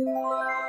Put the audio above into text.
Música